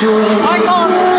说